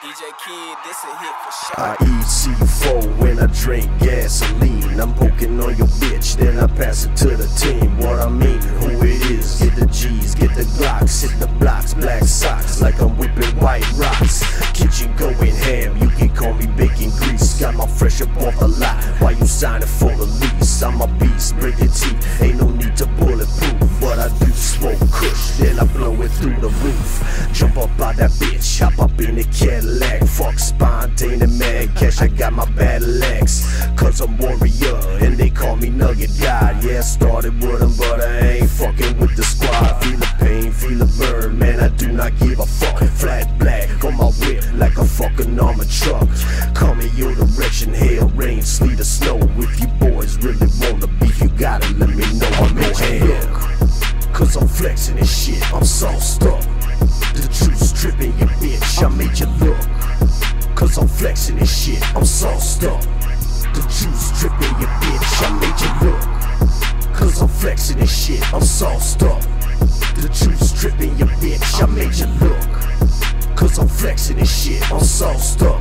I eat C4 when I drink gasoline. I'm poking on your bitch, then I pass it to the team. What I mean, who it is, get the G's, get the Glocks, hit the blocks, black socks, like I'm whipping white rocks. Kitchen going ham, you can call me bacon grease. Got my fresh up off the lot, that bitch, hop up in the Cadillac. Fuck spontaneous man, cash, I got my bad legs. Cause I'm warrior, and they call me Nugget God. Yeah, started with them, but I ain't fucking with the squad. Feel the pain, feel the burn, man, I do not give a fuck. Flat black on my whip, like a fucking armored truck. Come in your direction, hail, rain, sleet, or snow. If you boys really wanna be, you gotta let me know. I'm sauced up. The juice dripping your bitch, I made you look. Cause I'm flexing and shit, I'm sauced up. The juice dripping your bitch, I made you look. Cause I'm flexing and shit, I'm sauced up.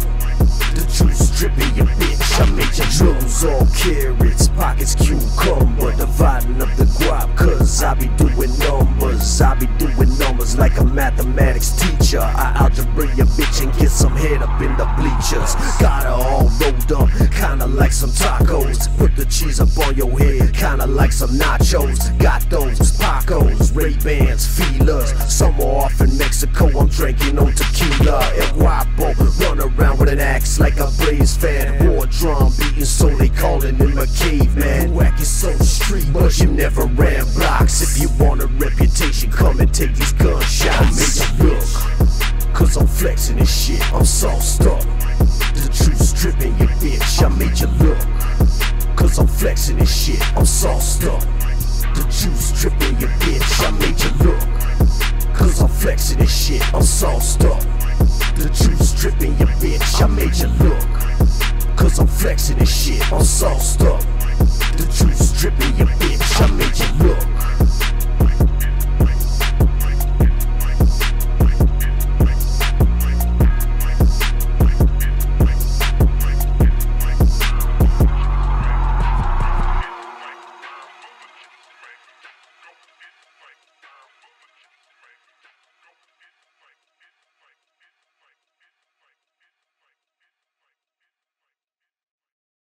The juice dripping your bitch, I made your drones all carrots, pockets cucumber, dividing up the guap, cause I be doing numbers, I be doing like a mathematics teacher. I algebra your bitch and get some head up in the bleachers. Got her all rolled up, kinda like some tacos. Put the cheese up on your head, kinda like some nachos. Got those Pacos, Ray-Bans, feelers. some off like a blaze fan. War drum beating, so they calling him a caveman. Is so street, but you never ran blocks. If you want a reputation, come and take these gunshots. Make you look, cause I'm flexing this shit, I'm sauced up. The juice dripping your bitch, I made you look. Cause I'm flexing this shit, I'm sauced up. I made you look. Cause I'm flexing this shit,